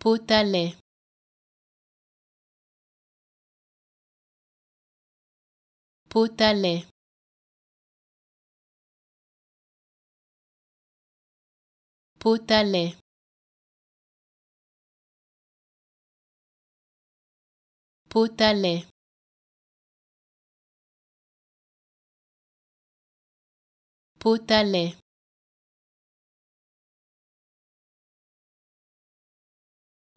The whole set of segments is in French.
Potalais Potalais Potalais Potalais Potalais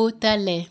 Potalais